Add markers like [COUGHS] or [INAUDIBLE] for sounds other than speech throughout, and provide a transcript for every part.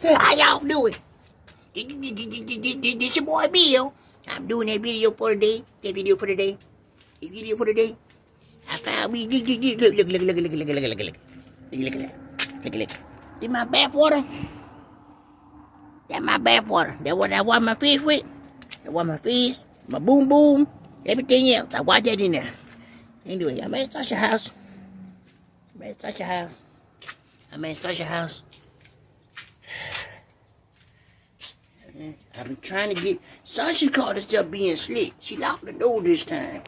How y'all doing? This, your boy Bill. I'm doing that video for today. That video for today. That video for today. I found me. Look, look, look, look, look, look, look, look, look, look, look, look, look, look. See my bath water? That my bath water. That what I wash my fish with. That wash my fish, my boom boom, everything else. I wash that in there. Anyway, I'm at Sasha house. I'm at Sasha house. I'm at Sasha house. I've been trying to get Sasha caught herself being slick. She locked the door this time.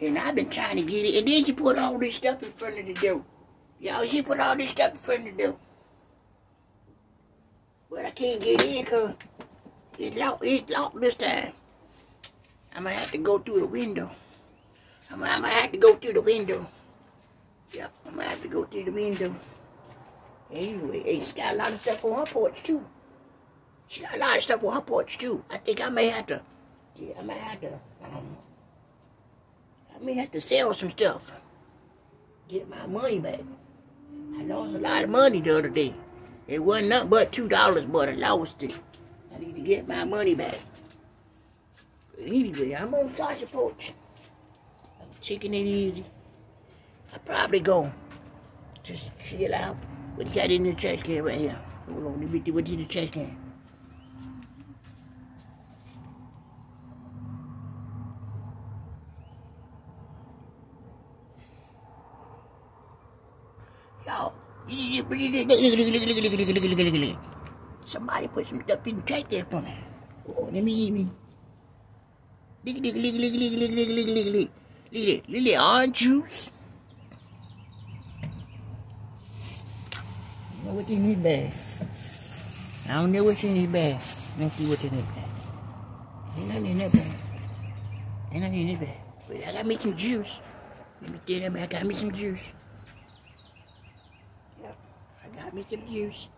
And I've been trying to get it. And then she put all this stuff in front of the door. Y'all, she put all this stuff in front of the door. But I can't get in because it's locked, it's locked this time. I'm going to have to go through the window. I'm, I'm going to have to go through the window. Yep, I'm going to have to go through the window. Anyway, hey, she's got a lot of stuff on her porch, too. She got a lot of stuff on her porch, too. I think I may have to, yeah, I may have to, um, I may have to sell some stuff. Get my money back. I lost a lot of money the other day. It wasn't nothing but two dollars, but I lost it. I need to get my money back. But anyway, I'm on Sasha Porch. I'm taking it easy. I probably go just chill out. What you got in the trash can right here? Hold on, let me do what's in the trash can. Yo, somebody put some stuff in the trash can for me. Oh, let me eat me. Look, look, look, look, look, look, look, look, look, look. Look at that. At that orange juice. I know what's in this bag. I don't know what's in this bag. Let's see what's in this bag. Ain't nothing in that bag. Ain't nothing in this bag. But I got me some juice. Let me tell them I got me some juice. Got me some juice.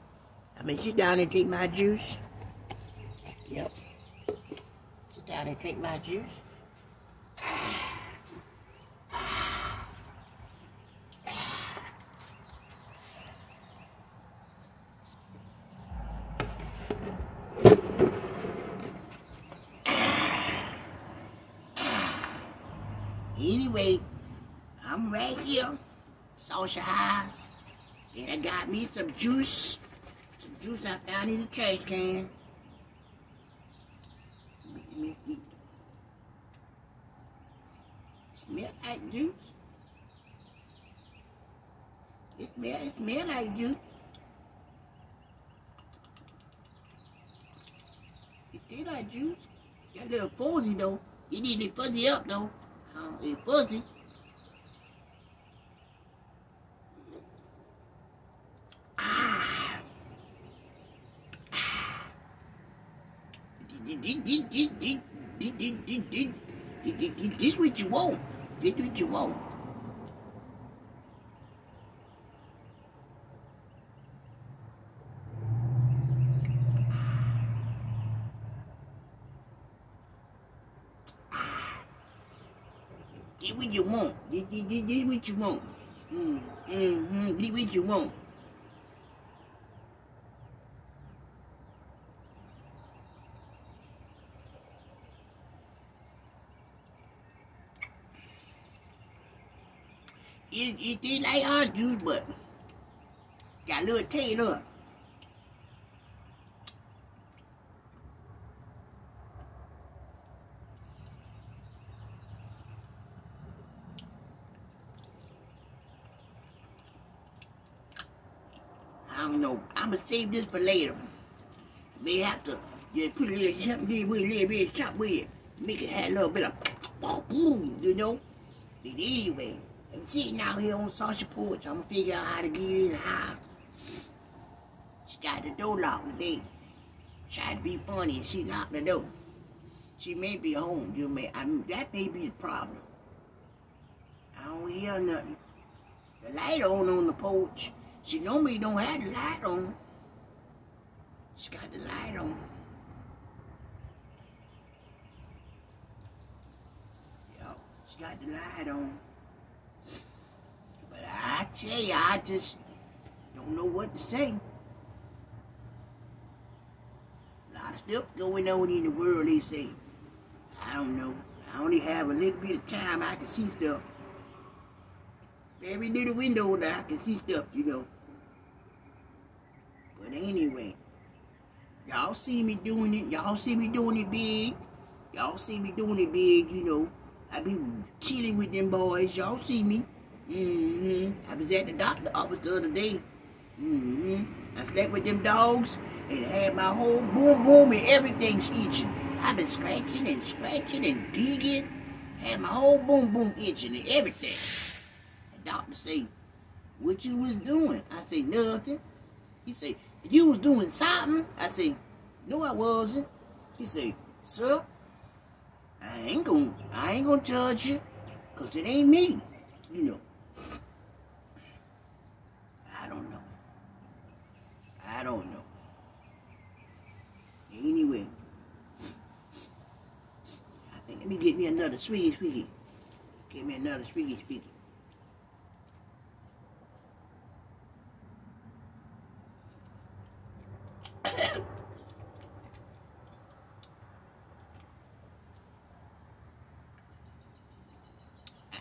I mean, sit down and drink my juice. Yep. Sit down and drink my juice. Anyway, I'm right here, Sasha house. Then I got me some juice. Some juice I found in the trash can. Smell like juice. It smell, it smell like juice. It taste like juice. A little fuzzy though. You need to fuzzy up though. Oh, it's fuzzy. This what you want. This what you want. This what you want. This, this, this, this what you want. Mm, mm-hmm. This what you want. It, it tastes like orange juice, but got a little taste of it. I don't know. I'm gonna save this for later. May have to just put a little something with a little bit of chop with it. Make it have a little bit of boom, you know. But anyway, sitting out here on Sasha porch. I'm gonna figure out how to get in the house. She got the door locked today. Tried to be funny and she locked the door. She may be home. You may. I mean, that may be the problem. I don't hear nothing. The light on on the porch. She normally don't have the light on. She got the light on. Yo, she got the light on. Tell you, I just don't know what to say. A lot of stuff going on in the world, they say. I don't know. I only have a little bit of time I can see stuff. Every little window that I can see stuff, you know. But anyway, y'all see me doing it. Y'all see me doing it big. Y'all see me doing it big, you know. I be chilling with them boys. Y'all see me. Mm-hmm. I was at the doctor office the other day. Mm-hmm. I slept with them dogs and had my whole boom boom and everything itching. I've been scratching and scratching and digging. Had my whole boom boom itching and everything. The doctor say, what you was doing? I say, nothing. He say, you was doing something? I say, no I wasn't. He say, sir, I ain't gonna, I ain't gonna judge you, cause it ain't me, you know. I don't know. I don't know. Anyway, I think let me get me another sweetie sweetie. Get me another sweetie sweetie. [COUGHS] I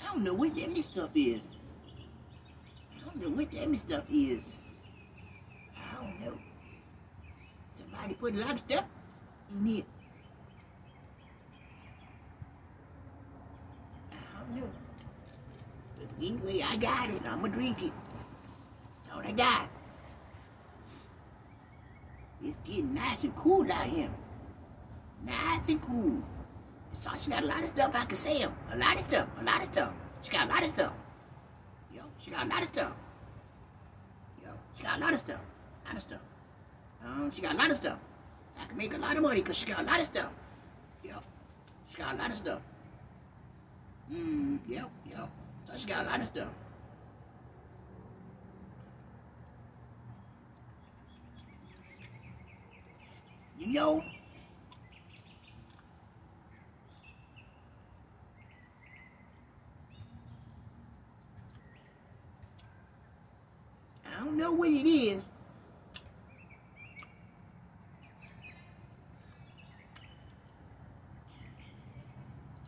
don't know what that stuff is. What that stuff is. I don't know. Somebody put a lot of stuff in here. I don't know. But anyway, I got it. I'm gonna drink it. That's all I got. It's getting nice and cool out here. Nice and cool. So she got a lot of stuff I can sell. A lot of stuff. A lot of stuff. She got a lot of stuff. Yo, she got a lot of stuff. She got a lot of stuff. A lot of stuff. Um, she got a lot of stuff. I can make a lot of money because she got a lot of stuff. Yo, she got a lot of stuff. Mm, yep, yep. So she got a lot of stuff. You know, I don't know what it is.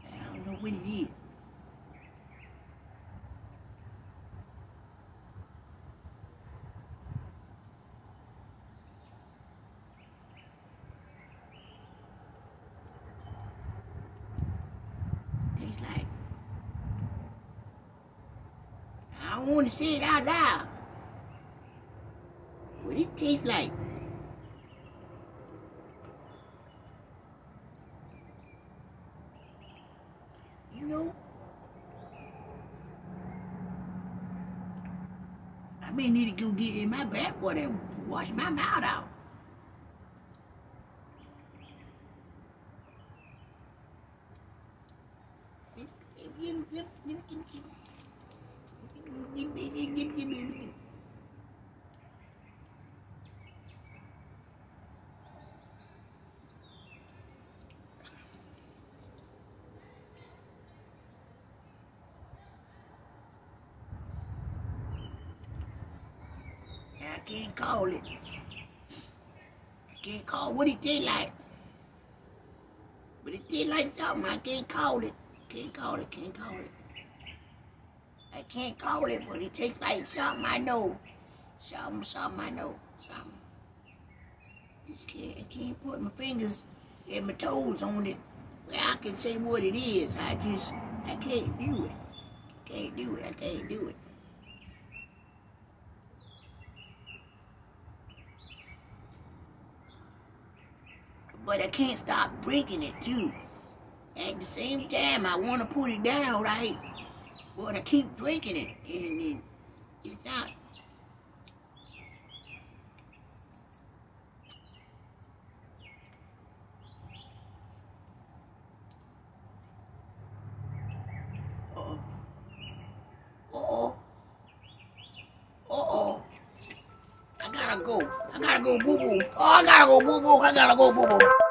I don't know what it is. Tastes like. I don't want to say it out loud. What it tastes like? You know, I may need to go get in my bathwater and wash my mouth out. Can't call it. I can't call what it taste like. But it taste like something. I can't call it. Can't call it. Can't call it. I can't call it, but it tastes like something I know. Something, something I know. Something. Just can't, I can't put my fingers and my toes on it where I can say what it is. I just, I can't do it. Can't do it. I can't do it. But I can't stop drinking it too. At the same time, I want to put it down, right? But I keep drinking it, and it, it's not. Uh-oh. Uh-oh. Uh-oh. I gotta go. I gotta go boo-boo. Oh, I gotta go boo-boo. I gotta go boo-boo.